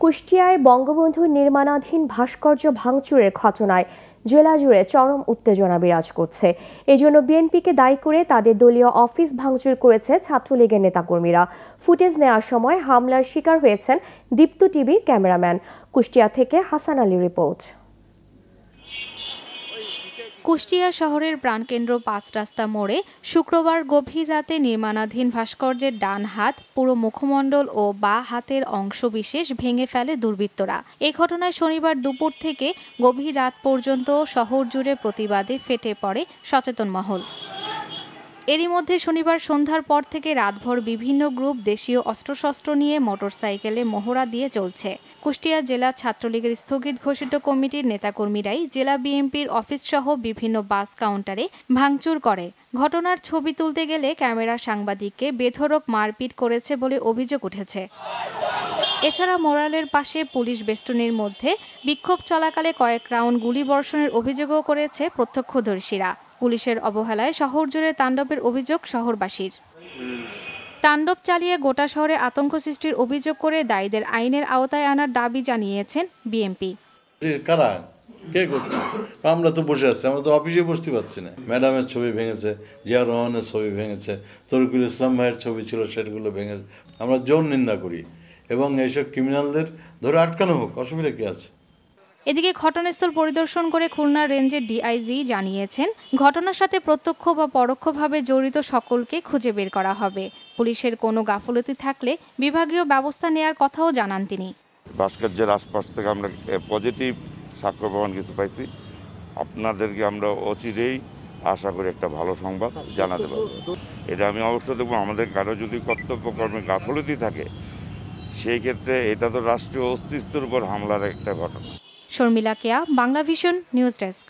কুষ্টিয়ায় বঙ্গবন্ধুর নির্মাণাধীন ভাস্কর্য ভাঙচুরের ঘটনায় জেলা জুড়ে চরম উত্তেজনা বিরাজ করছে। এজন্য জন্য বিএনপিকে দায়ী করে তাদের দলীয় অফিস ভাঙচুর করেছে ছাত্রলীগের নেতাকর্মীরা। ফুটেজ নেওয়ার সময় হামলার শিকার হয়েছেন দীপ্ত টিভির ক্যামেরাম্যান। কুষ্টিয়া থেকে হাসান আলী রিপোর্ট। কুষ্টিয়া শহরের প্রাণকেন্দ্র পাঁচ রাস্তা মোড়ে শুক্রবার গভীর রাতে নির্মাণাধীন ভাস্কর্যের ডান হাত, পুরো মুখমণ্ডল ও বা হাতের অংশ বিশেষ ভেঙে ফেলে দুর্বৃত্তরা। এ ঘটনায় শনিবার দুপুর থেকে গভীর রাত পর্যন্ত শহর জুড়ে প্রতিবাদে ফেটে পড়ে সচেতন মহল। এরই মধ্যে শনিবার সন্ধ্যার পর থেকে রাতভর বিভিন্ন গ্রুপ দেশীয় অস্ত্রশস্ত্র নিয়ে মোটরসাইকেলে মহড়া দিয়ে চলছে। কুষ্টিয়া জেলা ছাত্রলীগের স্থগিত ঘোষিত কমিটির নেতাকর্মীরাই জেলা বিএনপির অফিসসহ বিভিন্ন বাস কাউন্টারে ভাঙচুর করে। ঘটনার ছবি তুলতে গেলে ক্যামেরা সাংবাদিককে বেধরক মারপিট করেছে বলে অভিযোগ উঠেছে। এছাড়া মোরালের পাশে পুলিশ বেষ্টনীর মধ্যে বিক্ষোভ চলাকালে কয়েক রাউন্ড গুলিবর্ষণের অভিযোগও করেছে প্রত্যক্ষদর্শীরা। পুলিশের অবহেলায় শহর জুড়ে তাণ্ডবের অভিযোগ শহরবাসীর। তাণ্ডব চালিয়ে গোটা শহরে আতঙ্ক সৃষ্টির অভিযোগ করে দায়ীদের আইনের আওতায় আনার দাবি জানিয়েছেন বিএনপি। কারা? কে করছে? আমরা তো বসে আছি, আমরা তো অফিসে বসতে পারছি না। ম্যাডামের ছবি ভেঙেছে, জিয়া রহমানের ছবি ভেঙেছে, তরিকুল ইসলাম ভাইয়ের ছবি ছিল, সেগুলো ভেঙেছে। আমরা জোর নিন্দা করি। এবং এইসব ক্রিমিনালদের ধরে আটকানো হোক, অসুবিধা কি আছে? এদিকে ঘটনাস্থল পরিদর্শন করে খুলনা রেঞ্জের ডিআইজি জানিয়েছেন, ঘটনার সাথে প্রত্যক্ষ বা পরোক্ষভাবে জড়িত সকলকে খুঁজে বের করা হবে। পুলিশের কোনো গাফলতি থাকলে বিভাগীয় ব্যবস্থা নেয়ার কথাও জানান তিনি। ভাস্কর্যের আশপাশ থেকে আমরা পজিটিভ সাক্ষ্য প্রমাণ কিছু পাইছি। আপনাদেরকে আমরা অচিরেই আশা করি একটা ভালো সংবাদ জানাতে পারব। এটা আমি অবশ্য দেখব, আমাদের কারও যদি কর্তব্যকর্মে গাফলতি থাকে সেই ক্ষেত্রে এটা তো রাষ্ট্রীয় অস্তিত্বের উপর হামলার একটা ঘটনা। Sharmila Keya, Bangla vision, news desk.